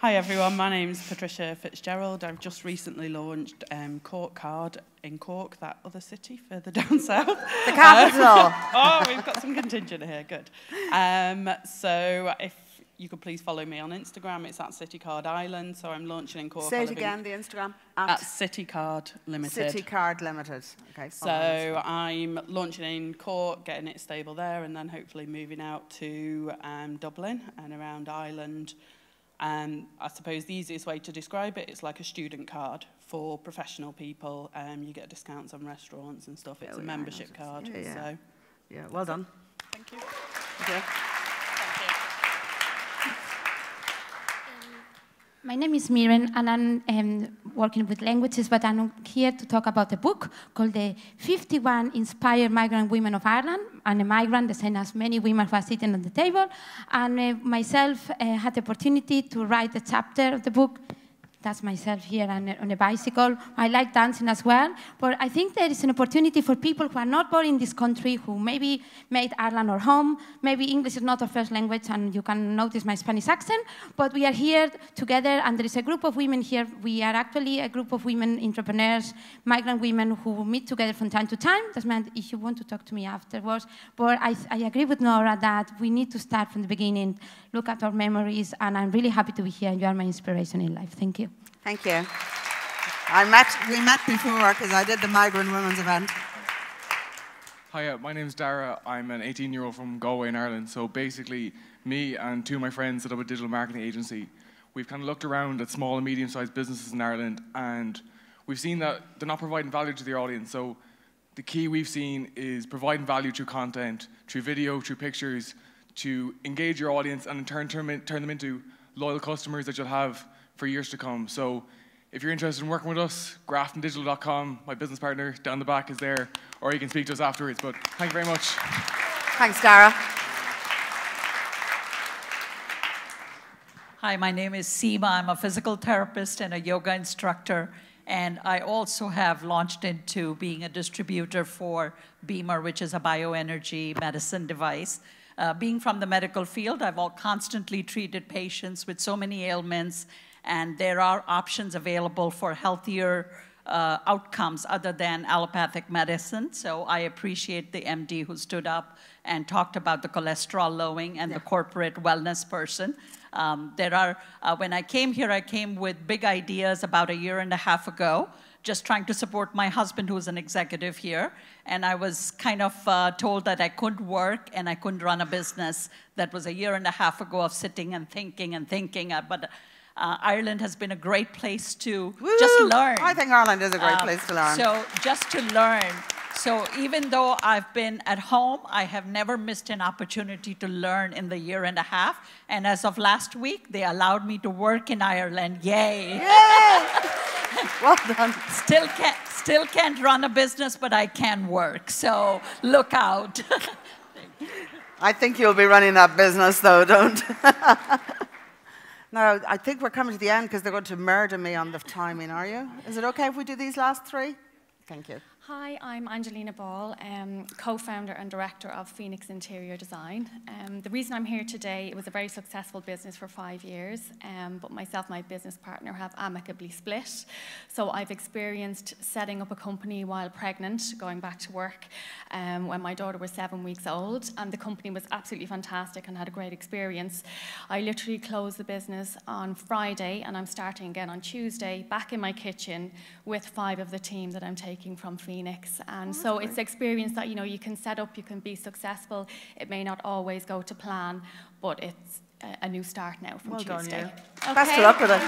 N: Hi everyone, my name's Patricia Fitzgerald. I've just recently launched um, Cork Card in Cork, that other city further down south.
A: The capital.
N: Uh, oh, we've got some contingent here, good. Um, so if you could please follow me on Instagram, it's at City Card Island. So I'm launching in Cork.
A: Say it again, the Instagram.
N: At City Card Limited.
A: City Card Limited. Okay.
N: So
A: follow on Instagram.
N: I'm launching in Cork, getting it stable there, and then hopefully moving out to um, Dublin and around Ireland. And I suppose the easiest way to describe it, it's like a student card for professional people. Um, you get discounts on restaurants and stuff. It's
A: oh,
N: a
A: yeah,
N: membership card.
A: Yeah, yeah.
N: So,
A: yeah, well done.
N: Thank you.
A: Okay.
E: My name is Miren, and I'm um, working with languages, but I'm here to talk about a book called The 51 Inspired Migrant Women of Ireland. I'm a migrant, the same as many women who are sitting on the table. And uh, myself uh, had the opportunity to write a chapter of the book. That's myself here on a, bicycle. I like dancing as well. But I think there is an opportunity for people who are not born in this country, who maybe made Ireland our home. Maybe English is not our first language, and you can notice my Spanish accent. But we are here together, and there is a group of women here. We are actually a group of women entrepreneurs, migrant women who meet together from time to time. That's meant if you want to talk to me afterwards. But I, I agree with Norah that we need to start from the beginning, look at our memories, and I'm really happy to be here. and You are my inspiration in life. Thank you.
A: Thank you. I met, we met before because I did the Migrant Women's event.
O: Hiya, my name's Dara. I'm an 18 year old from Galway in Ireland. So basically, me and two of my friends set up a digital marketing agency. We've kind of looked around at small and medium sized businesses in Ireland and we've seen that they're not providing value to their audience. So the key we've seen is providing value through content, through video, through pictures, to engage your audience and in turn turn, turn them into loyal customers that you'll have for years to come. So if you're interested in working with us, graftondigital.com, my business partner down the back is there, or you can speak to us afterwards. But thank you very much.
A: Thanks, Dara.
P: Hi, my name is Seema. I'm a physical therapist and a yoga instructor. And I also have launched into being a distributor for BEMER, which is a bioenergy medicine device. Uh, being from the medical field, I've all constantly treated patients with so many ailments, and there are options available for healthier uh, outcomes other than allopathic medicine. So I appreciate the MD who stood up and talked about the cholesterol lowering and yeah. the corporate wellness person. Um, there are, uh, when I came here, I came with big ideas about a year and a half ago, just trying to support my husband, who's an executive here. And I was kind of uh, told that I couldn't work and I couldn't run a business. That was a year and a half ago of sitting and thinking and thinking. Uh, but uh, Ireland has been a great place to Woo! just learn.
A: I think Ireland is a great um, place to learn.
P: So just to learn. So even though I've been at home, I have never missed an opportunity to learn in the year and a half. And as of last week, they allowed me to work in Ireland. Yay!
A: Yay! well done.
P: Still can't, still can't run a business, but I can work. So look out.
A: I think you'll be running that business, though, don't? Now, I think we're coming to the end because they're going to murder me on the timing, are you? Is it okay if we do these last three? Thank you.
Q: Hi, I'm Angelina Ball, um, co-founder and director of Phoenix Interior Design. Um, the reason I'm here today, it was a very successful business for five years, um, but myself and my business partner have amicably split. So I've experienced setting up a company while pregnant, going back to work um, when my daughter was seven weeks old, and the company was absolutely fantastic and had a great experience. I literally closed the business on Friday, and I'm starting again on Tuesday, back in my kitchen with five of the team that I'm taking from Phoenix Phoenix. And oh, so great. it's experience that, you know, you can set up, you can be successful. It may not always go to plan, but it's a, a new start now from
A: well
Q: Tuesday.
A: Done, yeah. okay. Best of luck with it.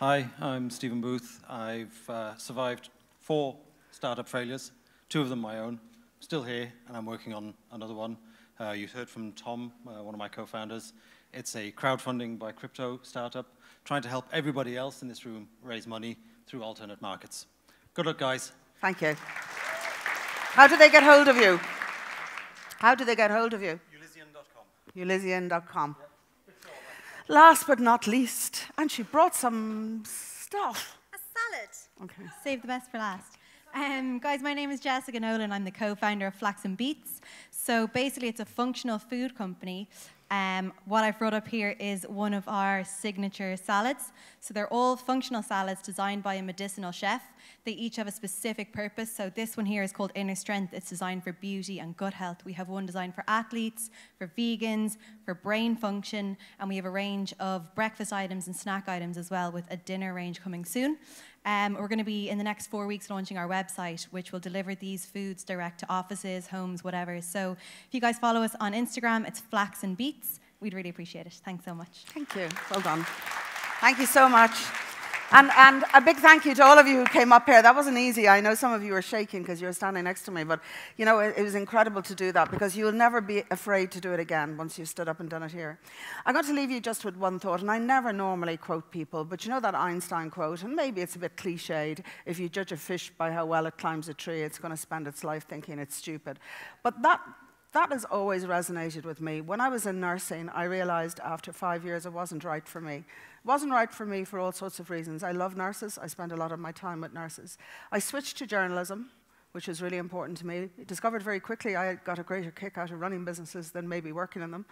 R: Hi, I'm Stephen Booth. I've uh, survived four startup failures, two of them my own. Still here, and I'm working on another one. Uh, you heard from Tom, uh, one of my co-founders. It's a crowdfunding by crypto startup trying to help everybody else in this room raise money through alternate markets. Good luck, guys.
A: Thank you. How do they get hold of you? How do they get hold of you?
R: Ulysian.com.
A: Ulysian.com. Yep. Last but not least, and she brought some stuff.
S: A salad.
A: Okay.
S: Save the best for last. Um, guys, my name is Jessica Nolan. I'm the co-founder of Flax and Beets. So basically, it's a functional food company um, what I've brought up here is one of our signature salads. So they're all functional salads designed by a medicinal chef. They each have a specific purpose. So this one here is called Inner Strength. It's designed for beauty and gut health. We have one designed for athletes, for vegans, for brain function, and we have a range of breakfast items and snack items as well with a dinner range coming soon. Um, we're going to be in the next four weeks launching our website, which will deliver these foods direct to offices, homes, whatever. So if you guys follow us on Instagram, it's Flax and Beets. We'd really appreciate it. Thanks so much.
A: Thank you. Well done. Thank you so much. And, and a big thank you to all of you who came up here. That wasn't easy. I know some of you were shaking because you were standing next to me, but you know, it, it, was incredible to do that because you'll never be afraid to do it again once you've stood up and done it here. I'm going to leave you just with one thought, and I never normally quote people, but you know that Einstein quote, and maybe it's a bit cliched if you judge a fish by how well it climbs a tree, it's going to spend its life thinking it's stupid. But that that has always resonated with me. When I was in nursing, I realized after five years it wasn't right for me. Wasn't right for me for all sorts of reasons. I love nurses. I spend a lot of my time with nurses. I switched to journalism, which was really important to me. I discovered very quickly I got a greater kick out of running businesses than maybe working in them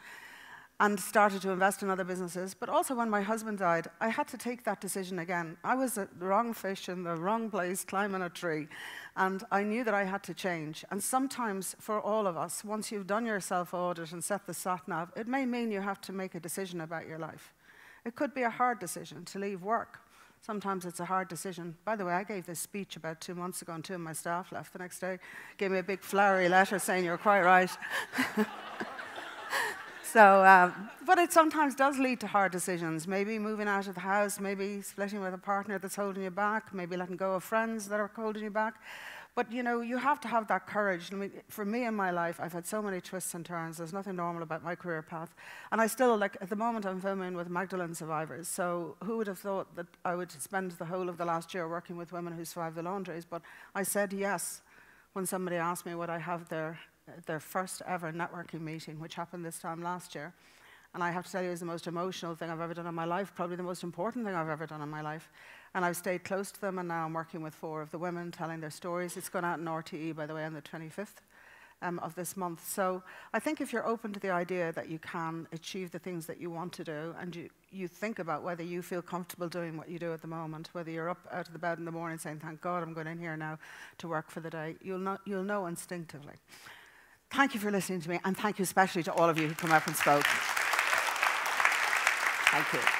A: and started to invest in other businesses. But also when my husband died, I had to take that decision again. I was the wrong fish in the wrong place, climbing a tree. And I knew that I had to change. And sometimes for all of us, once you've done your self-audit and set the sat-nav, it may mean you have to make a decision about your life. It could be a hard decision to leave work. Sometimes it's a hard decision. By the way, I gave this speech about two months ago and two of my staff left the next day, gave me a big flowery letter saying you're quite right. so, uh, but it sometimes does lead to hard decisions. Maybe moving out of the house, maybe splitting with a partner that's holding you back, maybe letting go of friends that are holding you back. But you know, you have to have that courage. I mean, for me in my life, I've had so many twists and turns. There's nothing normal about my career path. And I still, like, at the moment, I'm filming with Magdalene survivors. So who would have thought that I would spend the whole of the last year working with women who survived the laundries? But I said yes when somebody asked me would I have their, their first ever networking meeting, which happened this time last year. And I have to tell you, it was the most emotional thing I've ever done in my life, probably the most important thing I've ever done in my life. And I've stayed close to them, and now I'm working with four of the women telling their stories. It's going out in RTE, by the way, on the 25th um, of this month. So I think if you're open to the idea that you can achieve the things that you want to do, and you, you think about whether you feel comfortable doing what you do at the moment, whether you're up out of the bed in the morning saying, thank God I'm going in here now to work for the day, you'll, not, you'll know instinctively. Thank you for listening to me, and thank you especially to all of you who come up and spoke. Thank you.